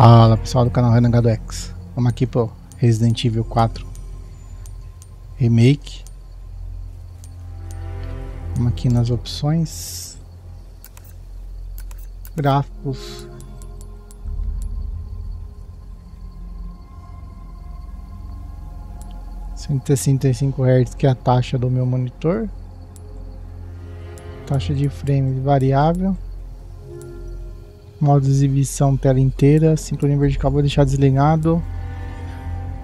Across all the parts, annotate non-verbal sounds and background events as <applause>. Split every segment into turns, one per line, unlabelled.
Fala pessoal do canal Renegado X. Vamos aqui pro Resident Evil 4 Remake. Vamos aqui nas opções. Gráficos. Cinco Hz que é a taxa do meu monitor. Taxa de frame variável. Modo de exibição tela inteira, sincronia vertical vou deixar desligado.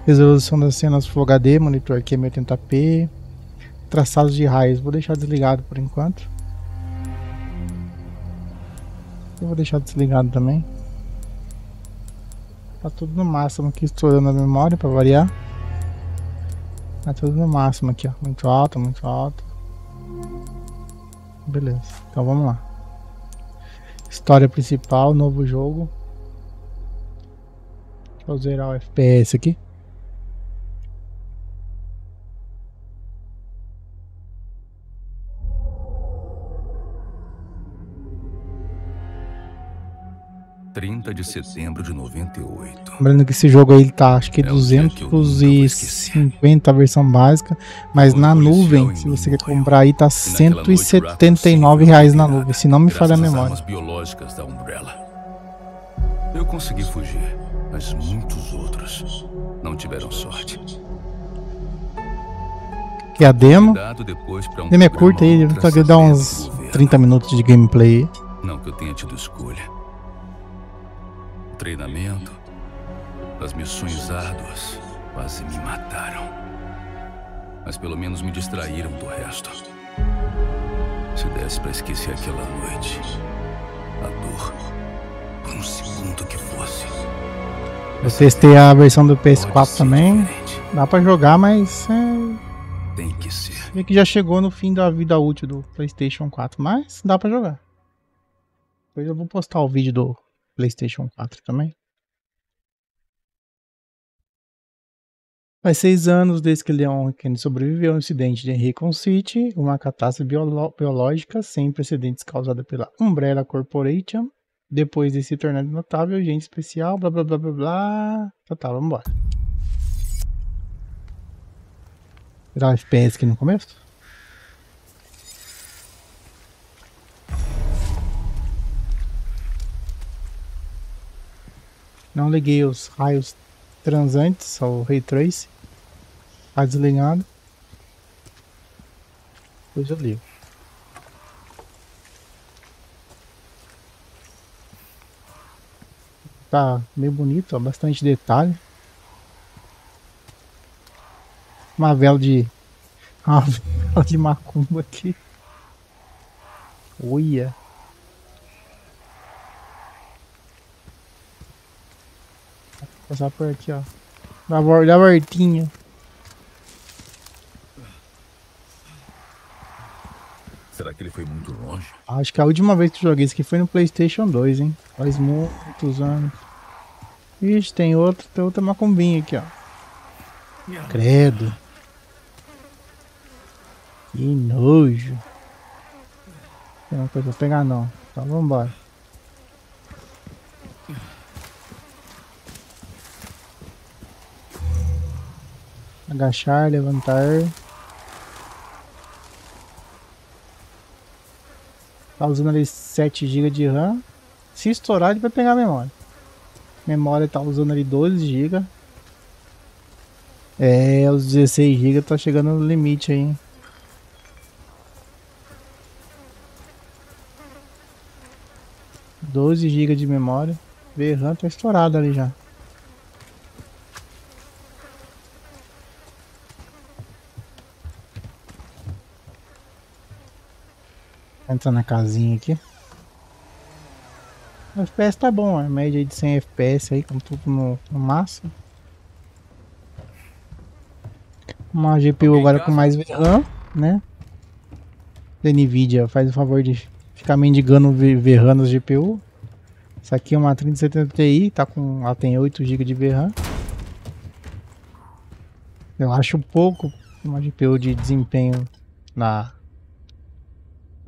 Resolução das cenas Full HD, monitor é 1080p. Traçados de raios vou deixar desligado por enquanto. Eu vou deixar desligado também. Tá tudo no máximo aqui, estourando a memória para variar. Tá tudo no máximo aqui, ó. Muito alto, muito alto. Beleza, então vamos lá. História principal, novo jogo. Deixa eu zerar o FPS aqui.
Trinta de setembro de 98.
Lembrando que esse jogo aí tá acho que é 250 a versão básica, mas na nuvem, se você quer comprar aí, tá 179 reais na nuvem, se não me falha a memória.
Eu consegui fugir, mas muitos outros não tiveram sorte.
Que é a demo. Demo é curta aí,
ultra
deve dar uns
secreto do governo.
30 minutos de gameplay.
Não que eu tenha tido escolha. Treinamento, as missões árduas quase me mataram. Mas pelo menos me distraíram do resto. Se desse pra esquecer aquela noite, a dor, por um segundo que fosse.
Eu testei a versão do
pode
PS4
ser
também.
diferente.
Dá pra jogar, mas é,
Tem que ser.
Vê que já chegou no fim da vida útil do PlayStation 4, mas dá pra jogar. Depois eu vou postar o vídeo do PlayStation 4 também. Faz seis anos desde que Leon Kennedy sobreviveu a um incidente de Raccoon City, uma catástrofe biolo- biológica sem precedentes causada pela Umbrella Corporation. Depois de se tornar notável, agente especial, blá blá blá blá blá. Tá, tá, vambora. Virar o FPS aqui no começo? Não liguei os raios transantes ao Ray Trace. Tá desligado. Depois eu ligo. Tá bem bonito, ó, bastante detalhe. Uma vela de. <laughs> Uma vela de macumba aqui. Olha. Passar por aqui, ó. Da, da hortinha.
Será que ele foi muito longe?
Acho que a última vez que eu joguei isso aqui foi no Playstation 2, hein? Faz muitos anos. Ixi, tem outro, tem outra macumbinha aqui, ó. Credo. Que nojo. Tem uma coisa pra pegar não. Então vambora. Agachar, levantar. Tá usando ali 7 GB de RAM. Se estourar, ele vai pegar a memória. Memória tá usando ali 12 GB. É, os 16 GB tá chegando no limite aí. hein? Doze GB de memória. VRAM tá estourado ali já. Entra na casinha aqui. O FPS tá bom, a média aí de 100 FPS aí, com tudo no, no máximo. Uma GPU agora com mais VRAM, né? Da Nvidia faz o favor de ficar mendigando VRAM nas GPU. Essa aqui é uma 3070 Ti, tá com, ela tem 8 GB de VRAM. Eu acho pouco uma GPU de desempenho na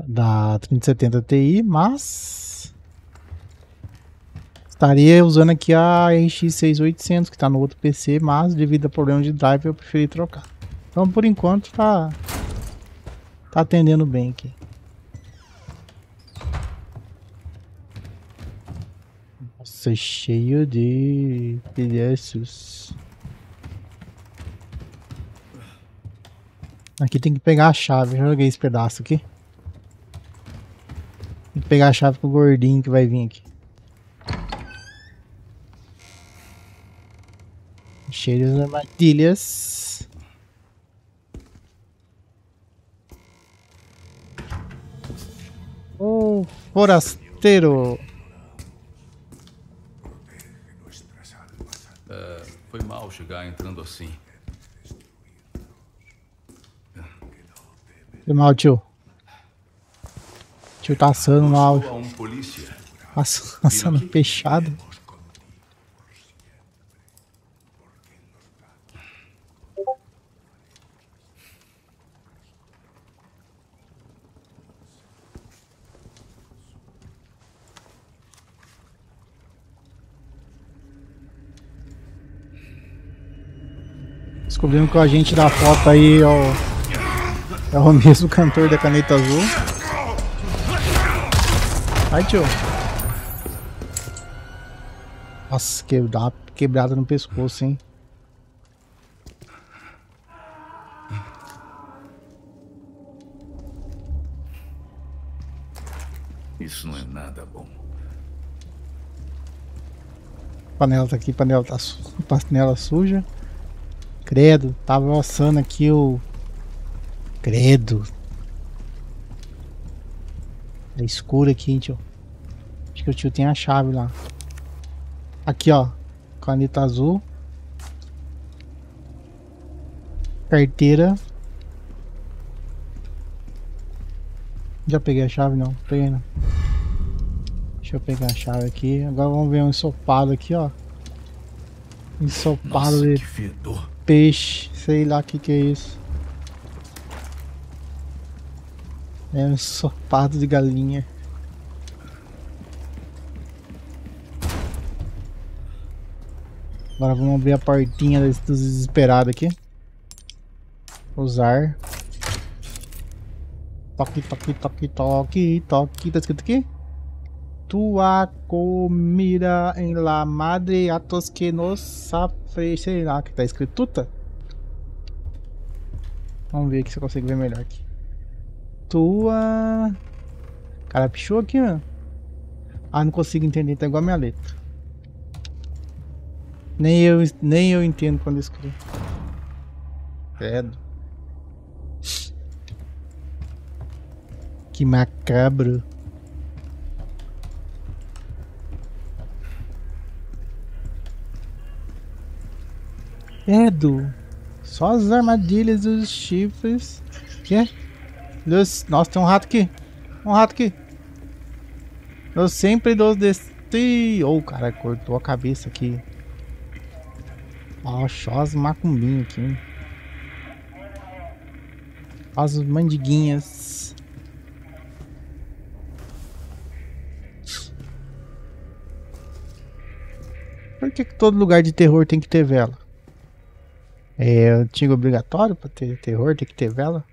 da 3070 Ti, mas Estaria usando aqui a RX 6800 que está no outro PC, mas devido a problema de drive eu preferi trocar. Então por enquanto tá tá atendendo bem aqui. Nossa, cheio de pedaços. Aqui tem que pegar a chave. Joguei esse pedaço aqui. Pegar a chave pro gordinho que vai vir aqui. Cheio de armadilhas. Oh, forasteiro.
É, foi mal chegar entrando assim.
Foi mal, tio. Tio tá assando
polícia.
Ass- Assando <laughs> fechado. Descobrimos que o agente da foto aí é o, é o mesmo cantor da caneta azul. Vai, tio. Nossa, que dá uma quebrada no pescoço, hein?
Isso não é nada bom.
Panela tá aqui, panela tá su panela suja. Credo, tava assando aqui o. Credo. É escuro aqui, hein, tio. Acho que o tio tem a chave lá. Aqui, ó. Caneta azul. Carteira. Já peguei a chave não, peguei não. Deixa eu pegar a chave aqui. Agora vamos ver um ensopado aqui, ó. Ensopado
Nossa,
de peixe. Sei lá o que que é isso. É um ensopado de galinha. Agora vamos abrir a portinha dos dos desesperados aqui. Usar. Toque, toque, toque, toque, toque. Tá escrito aqui? Tua comida em la madre atos que nos. Sei lá que tá escrito tuta. Vamos ver aqui se eu consigo ver melhor aqui. Tua. Cara, pichou aqui, mano. Ah, não consigo entender, tá igual a minha letra. Nem eu, nem eu entendo quando eu escrevo. Credo. Que macabro. Credo. Só as armadilhas dos chifres. Que? Deus, nossa, tem um rato aqui. Um rato aqui. Eu sempre dou deste. Oh, cara, cortou a cabeça aqui. Só as macumbinhas aqui. hein. As mandiguinhas. Por que, que todo lugar de terror tem que ter vela? É antigo obrigatório pra ter terror, tem que ter vela?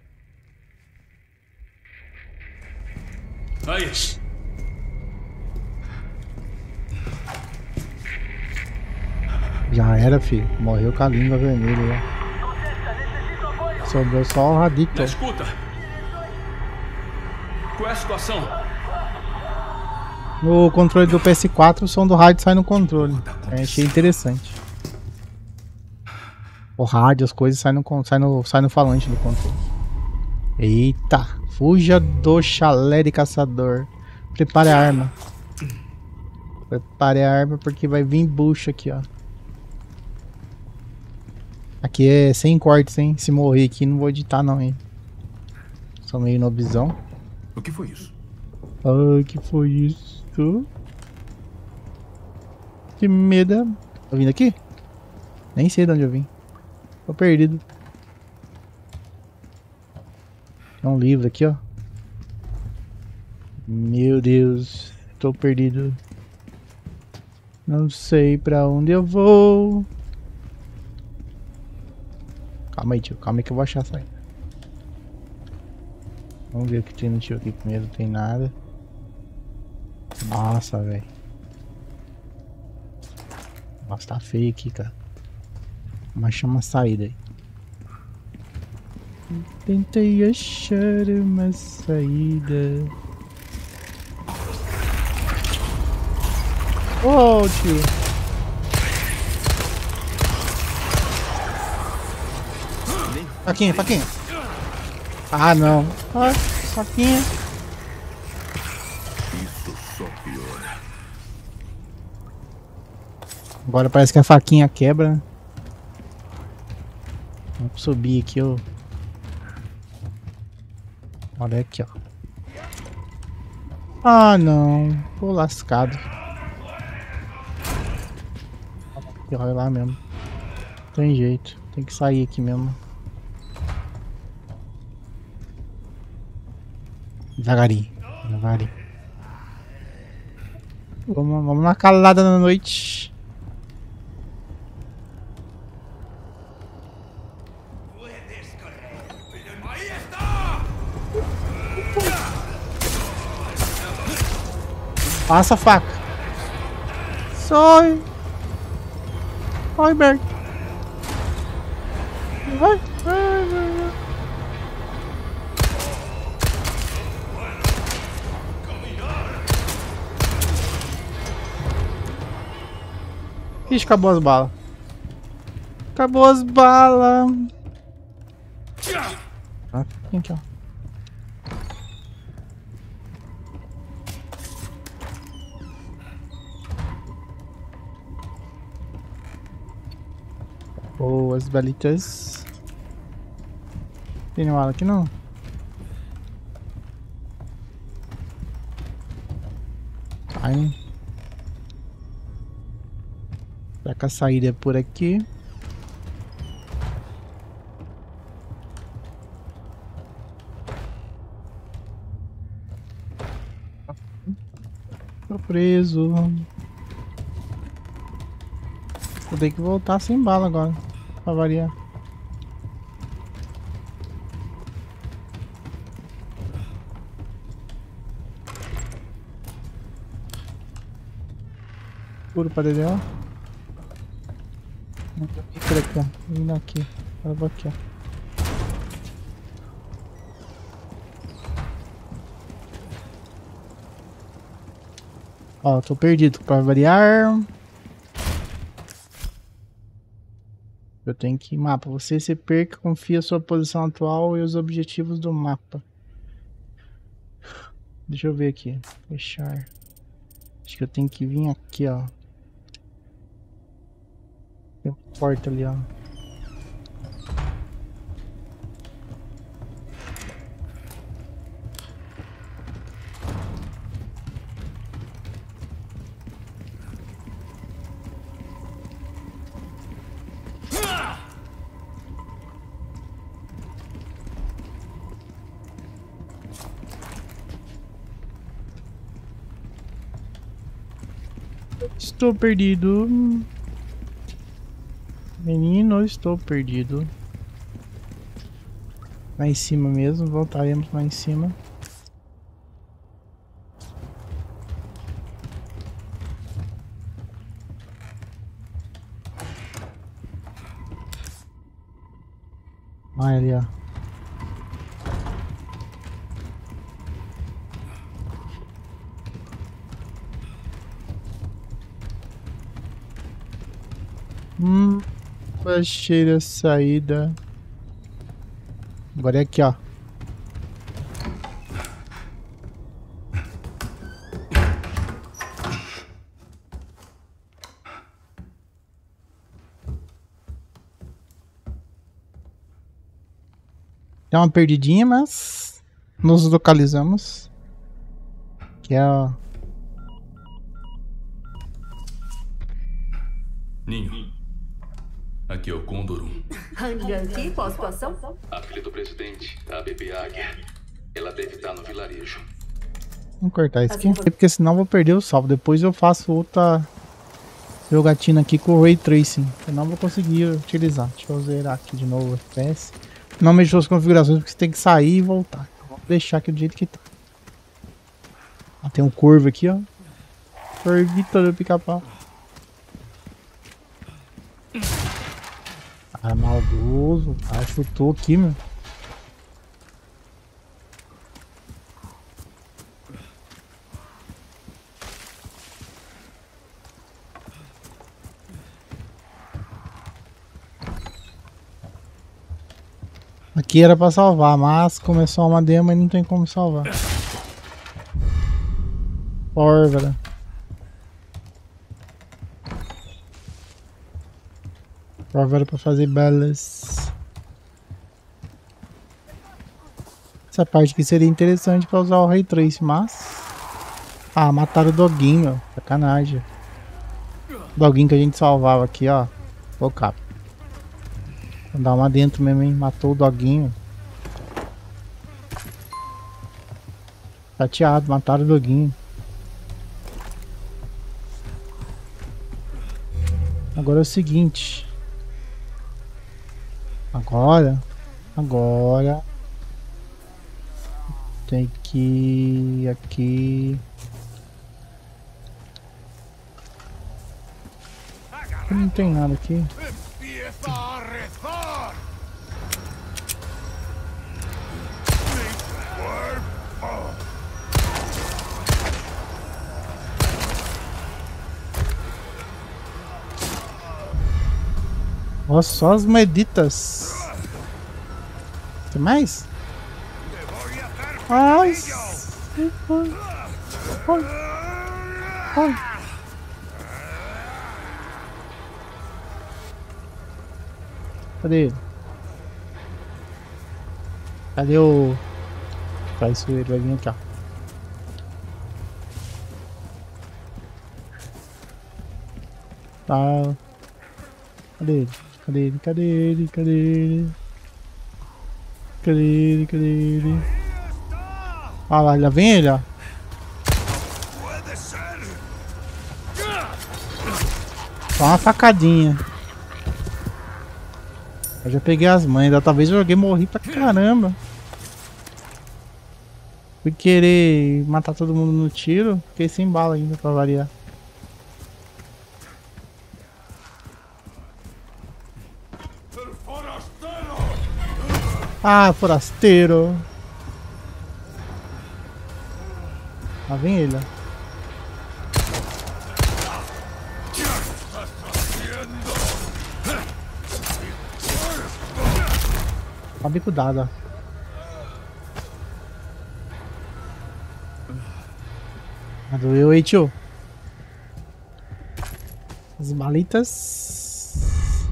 Aí!
Já era, filho. Morreu com a língua vermelha. já. Sobrou só o radicto.
Escuta! Qual é a situação?
No controle do PS4, o som do rádio sai no controle. É, achei interessante. O rádio, as coisas saem no, no, sai no falante do controle. Eita! Fuja do chalé de caçador. Prepare a arma. Prepare a arma porque vai vir bucha aqui, ó. Aqui é sem cortes, hein? Se morrer aqui, não vou editar não, hein? Sou meio nobizão.
O que foi isso?
Ai, que foi isso? Que medo. Tá vindo aqui? Nem sei de onde eu vim. Tô perdido. Tem um livro aqui, ó. Meu Deus. Tô perdido. Não sei pra onde eu vou. Calma aí, tio. Calma aí que eu vou achar a saída. Vamos ver o que tem no tio aqui primeiro. Não tem nada. Nossa, velho. Nossa, tá feio aqui, cara. Mas chama a saída aí. Tentei achar uma saída. Oh, tio. Faquinha, faquinha. Ah, não. Ah, faquinha.
Isso só piora.
Agora parece que a faquinha quebra, né? Vamos subir aqui, ó. Olha aqui, ó. Ah, não. Tô lascado. Olha lá mesmo. Tem jeito. Tem que sair aqui mesmo. Devagarinho. Devagarinho. Vamos, vamos na calada na noite. Passa a faca. Sai. Vai, Bert. Vai, vai, vai, vai. Ixi, acabou as balas. Acabou as balas. Vem aqui, ó. Boas balitas. Tem nenhuma aqui não? Ai. Será que a saída é por aqui? Tô preso. Vou ter que voltar sem bala agora. Pra variar. Puro pra DDO. Por aqui, ó. Vindo aqui. Agora vou aqui, ó. Ó, tô perdido pra variar. Eu tenho que ir mapa. Você se perca, confia sua posição atual e os objetivos do mapa. Deixa eu ver aqui. Fechar. Acho que eu tenho que vir aqui, ó. Tem uma porta ali, ó. Estou perdido. Menino, estou perdido. Lá em cima mesmo, voltaremos lá em cima. Vai ali, ó. Achei a saída. Agora é aqui, ó. Dá uma perdidinha, mas nos localizamos. Que é.
Aqui é o Condor 1.
Han Yankee, qual a situação?
A filha do presidente, a bebê Águia. Ela deve estar no vilarejo.
Vamos cortar isso aqui. Porque senão eu vou perder o salvo. Depois eu faço outra. jogatina aqui com o Ray Tracing. Eu não vou conseguir utilizar. Deixa eu zerar aqui de novo o FPS. Não mexeu as configurações porque você tem que sair e voltar. Vou deixar aqui do jeito que tá. Ah, tem um curvo aqui, ó. Curvita do pica-pau. Ah, maldoso. Ah, chutou aqui, meu. Aqui era pra salvar, mas começou uma demo e não tem como salvar. Pórvora. Pórvora pra fazer balas. Essa parte aqui seria interessante pra usar o Ray Trace, mas... Ah, mataram o doguinho, sacanagem. O doguinho que a gente salvava aqui, ó. Ô, capa. Vou dar uma dentro mesmo, hein? Matou o doguinho. Chateado, mataram o doguinho. Agora é o seguinte. Agora. Agora. Tem que aqui. Não tem nada aqui. Nossa, só as meditas. Tem mais? Ai. Cadê ele? Cadê o... Traiçoeiro? Vai vir aqui, ó. Tá... Cadê ele? Cadê ele? Cadê ele? Cadê ele? Cadê ele? Cadê ele? Ah lá, lá vem ele, ó. Só uma facadinha. Eu já peguei as mães, da talvez joguei morri pra caramba. Fui querer matar todo mundo no tiro, fiquei sem bala ainda pra variar. Ah, forasteiro. Lá vem ele, dado, ó. Ah, doeu aí, tio. As balitas.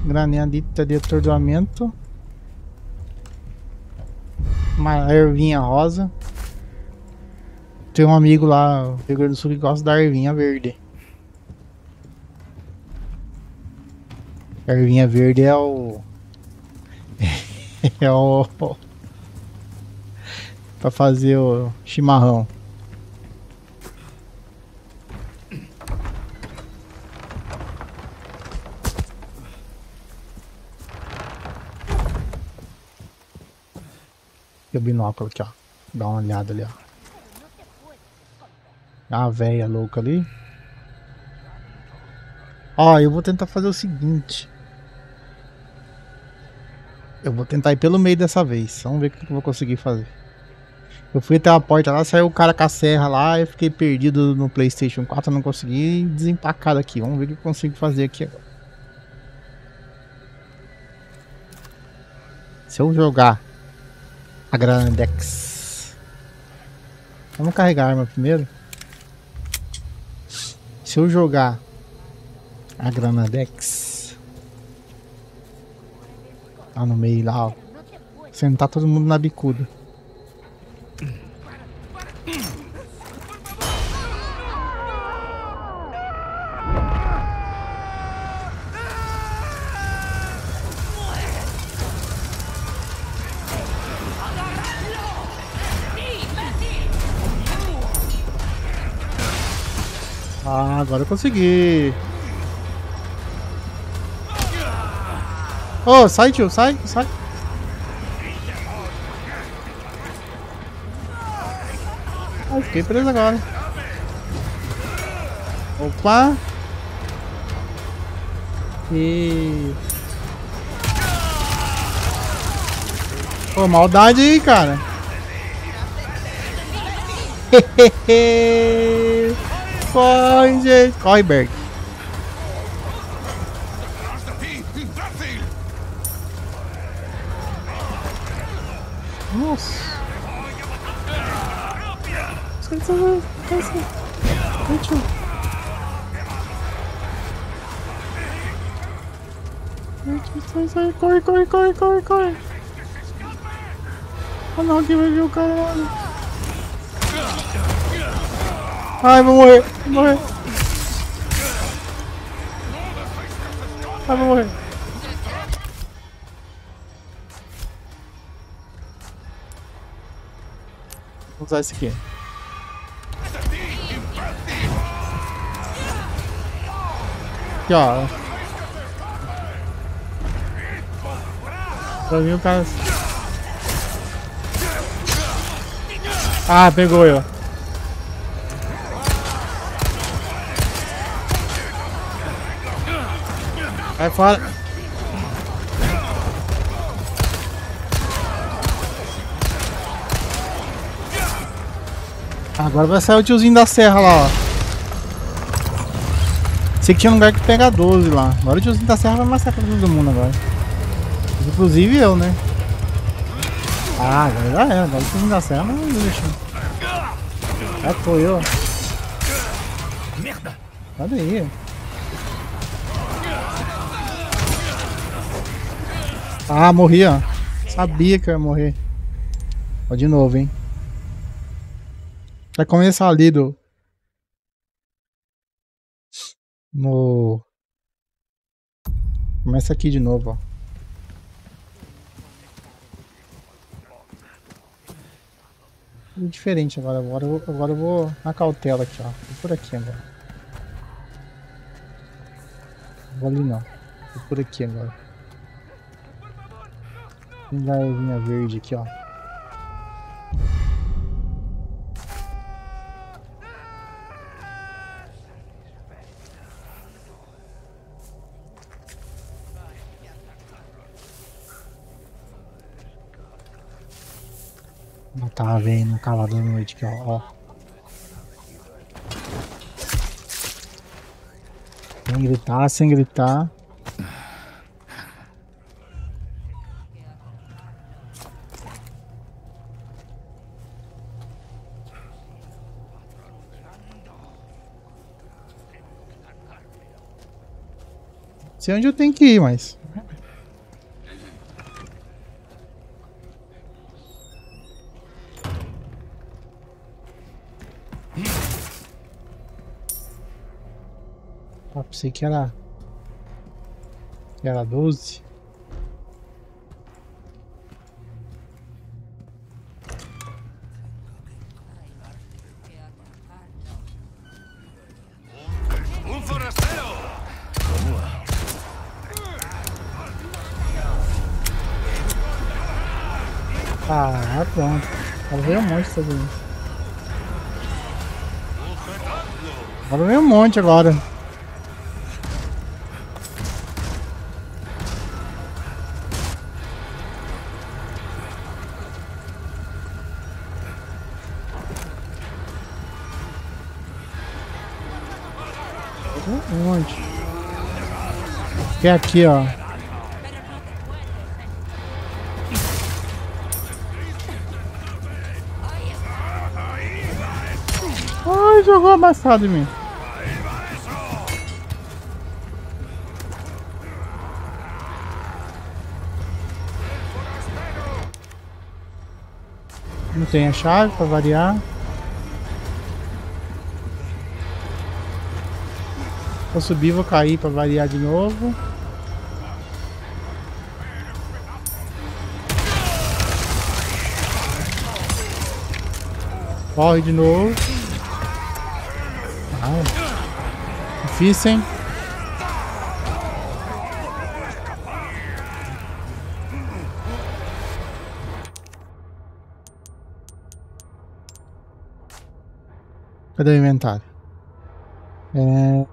Granadita de atordoamento uma ervinha rosa. Tem um amigo lá no Rio Grande do Sul que gosta da ervinha verde. A ervinha verde é o. <laughs> é o. pra fazer o chimarrão. O binóculo aqui, ó. Dá uma olhada ali, ó. A véia louca ali. Ó, eu vou tentar fazer o seguinte. Eu vou tentar ir pelo meio dessa vez. Vamos ver o que eu vou conseguir fazer. Eu fui até a porta lá, saiu o cara com a serra lá, eu fiquei perdido no Playstation 4, não consegui desempacar daqui. Vamos ver o que eu consigo fazer aqui agora. Se eu jogar a Granadex. Vamos carregar a arma primeiro. Se eu jogar a Granadex lá no meio lá, ó. Sentar todo mundo na bicuda. Agora eu consegui. Oh, sai, tio, sai, sai. Ai, fiquei preso agora. Opa! E... Pô, maldade aí, cara. Corre, <laughs> gente. Corre, Berg. Nossa. Os caras estão... Deixa eu... Sai, sai, corre, corre, corre, corre, corre. Ah não, aqui vai vir o cara Ai, vou morrer, vou morrer. Ai, vou morrer. Vou usar esse aqui. Aqui, ó. Pra mim o cara... Ah, pegou eu. Vai fora. Agora vai sair o tiozinho da serra lá, ó. Sei que tinha um lugar que pega 12 lá. Agora o tiozinho da serra vai massacrar todo mundo agora. Inclusive eu, né? Ah, agora já é. Agora se não dá certo, não deixa. Já foi eu. Merda! Cadê aí? Ah, morri, ó. Sabia que eu ia morrer. Ó, de novo, hein. Vai começar ali do... No... Começa aqui de novo, ó. diferente agora. Agora eu, vou, agora eu vou na cautela aqui, ó. Vou por aqui agora. Vou ali não. Vou por aqui agora. Vai vinha verde aqui, ó. Tá vendo calado da noite aqui, ó. Sem gritar, sem gritar. Sei onde eu tenho que ir, mas Pensei que era... Que era 12. Ah, pronto. Agora veio um monte também. Agora veio um monte agora. Onde? Que é aqui, ó. Jogou amassado em mim. Não tem a chave para variar. Vou subir, vou cair para variar de novo. Corre de novo. difícil, hein? Cadê o inventário? É...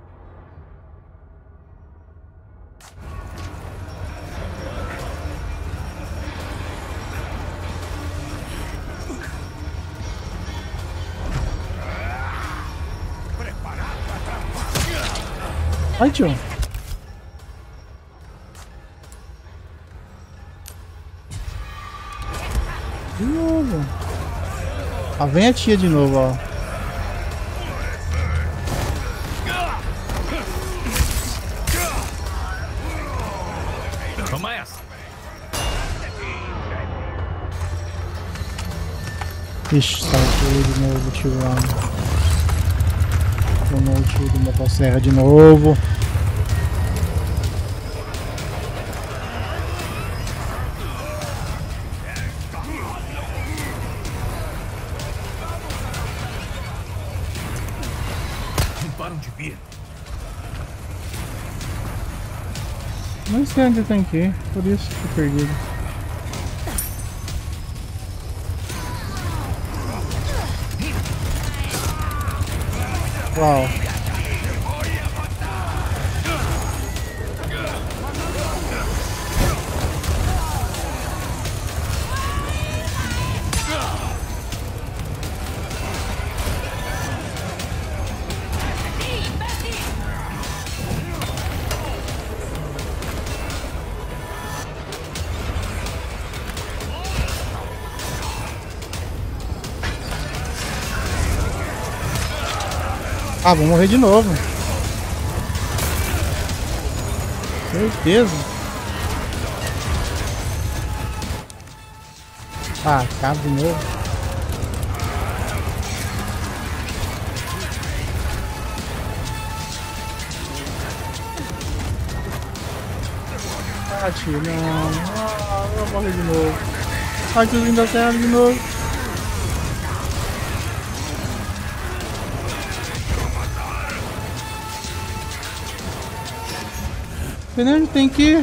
Ai, tio. De novo. Ah, vem a tia de novo, ó.
Toma essa.
Ixi, saiu de novo, tio. Tomou o tio do motosserra de novo.
Não
sei onde tem que ir, por isso que perdido. Wow. Ah, vou morrer de novo. Certeza. Ah, acaba de novo. Ah, tio, não. Ah, eu morrer de novo. Ah, tiozinho da serra de novo. Fernando tem que.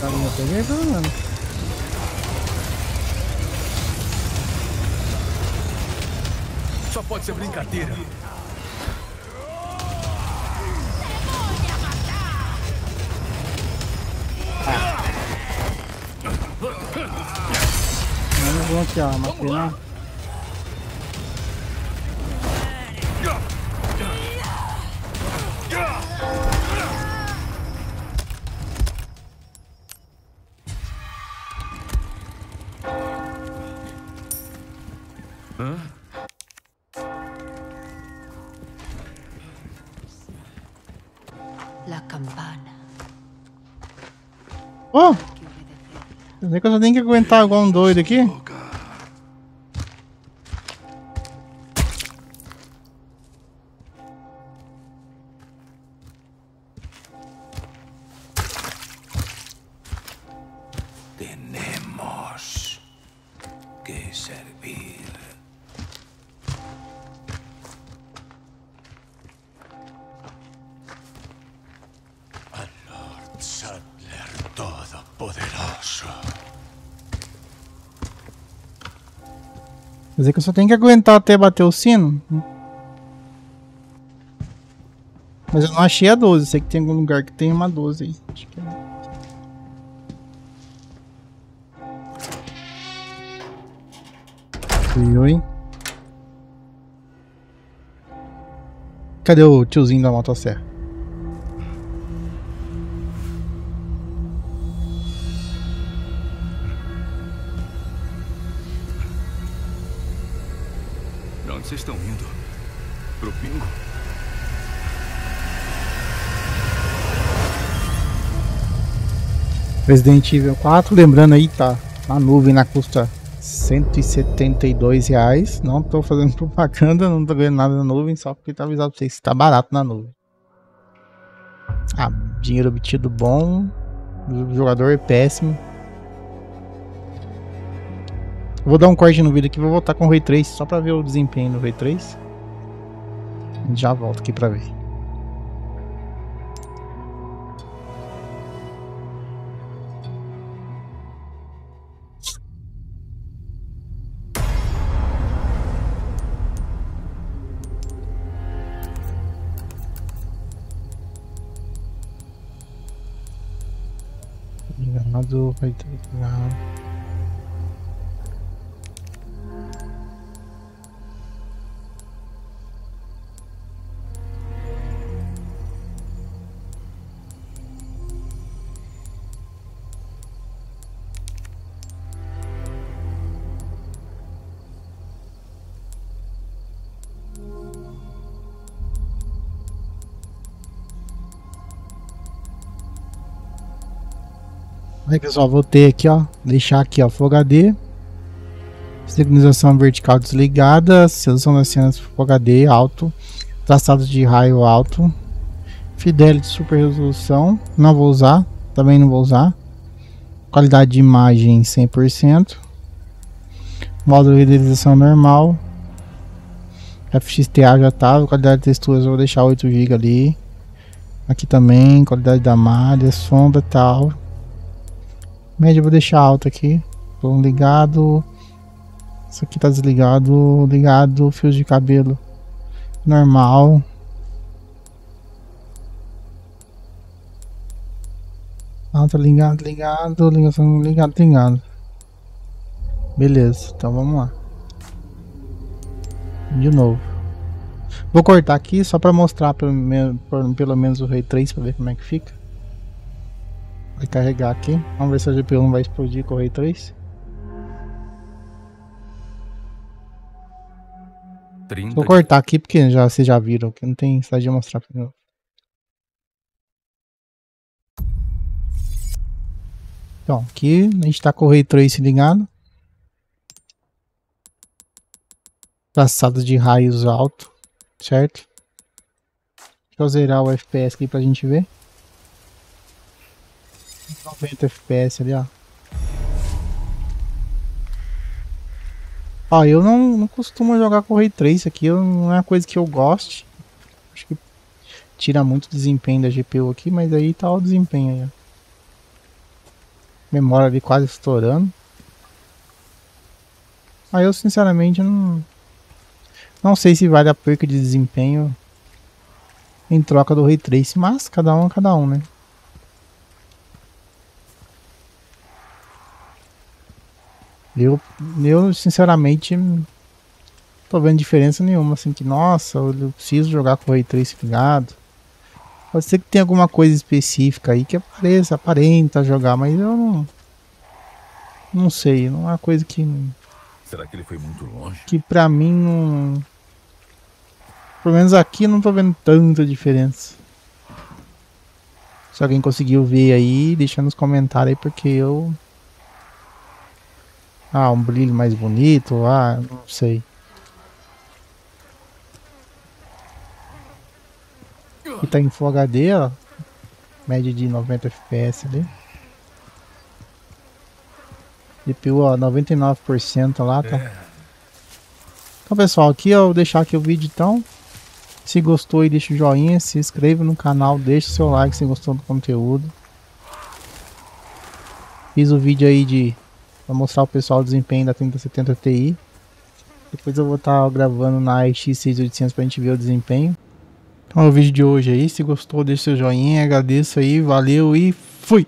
Tá, não peguei, pelo menos.
Só pode ser brincadeira.
Vamos vamos aqui, ó. Matei não. Dizer que eu só tenho que aguentar igual um doido aqui? Quer dizer que eu só tenho que aguentar até bater o sino? Mas eu não achei a 12. Sei que tem algum lugar que tem uma 12 aí. Acho que é. Hein? Cadê o tiozinho da motosserra? Resident Evil 4, lembrando aí, tá na nuvem, na custa 172 reais. Não tô fazendo <laughs> propaganda, não tô ganhando nada na nuvem, só porque tá avisado pra vocês que tá barato na nuvem. Ah, dinheiro obtido bom, jogador é péssimo. Vou dar um corte no vídeo aqui, vou voltar com o Ray 3 só pra ver o desempenho do Ray 3. Já volto aqui pra ver. Ligado, vai ter ligado. Aí pessoal, voltei aqui ó, deixar aqui ó, Full HD, sincronização vertical desligada, seleção das cenas Full HD alto, traçado de raio alto, Fidelity super resolução, não vou usar, também não vou usar, qualidade de imagem 100%, modo de renderização normal, FXTA já tá, qualidade de texturas vou deixar 8 GB ali, aqui também, qualidade da malha, sombra e tal, Média eu vou deixar alta aqui. Tô ligado. Isso aqui tá desligado. Ligado. Fios de cabelo. Normal. Alta, ligado, ligado. Ligação, ligado, ligado. Beleza, então vamos lá. De novo. Vou cortar aqui só para mostrar pelo, pelo menos o Ray 3 para ver como é que fica. Vai carregar aqui. Vamos ver se a GPU não vai explodir com o Ray 3. 30. Vou cortar aqui porque já, vocês já viram que não tem só de mostrar pra novo. Então, aqui a gente tá com o Ray Trace ligado. Traçado de raios alto, certo? Deixa eu zerar o FPS aqui pra gente ver. 90 FPS ali, ó. Ó, eu não, não costumo jogar com Ray Trace aqui, não é uma coisa que eu goste. Acho que tira muito desempenho da GPU aqui, mas aí tá o desempenho aí, ó. Memória ali quase estourando. Aí eu sinceramente não... Não sei se vale a perca de desempenho em troca do Ray Trace, mas cada um é cada um, né? Eu, eu sinceramente, tô vendo diferença nenhuma, assim, que, nossa, eu preciso jogar com o Ray Trace ligado. Pode ser que tenha alguma coisa específica aí que apareça, aparenta jogar, mas eu não... Não sei, não é uma coisa que...
Será que ele foi muito longe?
Que pra mim não... Pelo menos aqui eu não tô vendo tanta diferença. Se alguém conseguiu ver aí, deixa nos comentários aí, porque eu ah, um brilho mais bonito, ah, não sei. Aqui tá em Full HD, ó. Média de 90 FPS ali. GPU, ó, 99% lá, tá? Então, pessoal, aqui eu vou deixar aqui o vídeo, então. Se gostou aí, deixa o joinha, se inscreva no canal, deixa o seu like se gostou do conteúdo. Fiz o vídeo aí de Pra mostrar o pessoal o desempenho da 3070 Ti. Depois eu vou estar tá gravando na RX 6800 pra gente ver o desempenho. Então é o vídeo de hoje aí. Se gostou, deixa seu joinha. Agradeço aí. Valeu e fui!